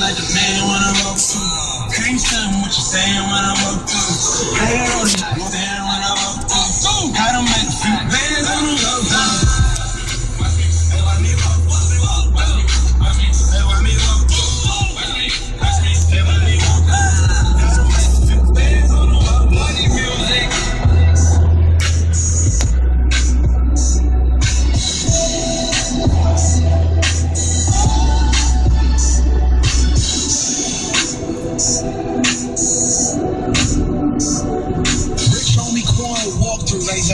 like a man when I'm up to. Can't tell me what you're saying when I'm up to. Hang on, Rich homie Quan walkthrough, ladies